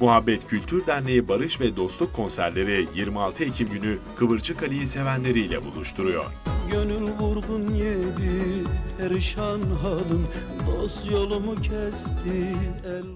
Muhabbet Kültür Derneği Barış ve Dostluk konserleri 26 Ekim günü Kıvırcık Ali'yi sevenleriyle buluşturuyor. Gönül vurgun yedi perişan halim Dost yolumu kesti el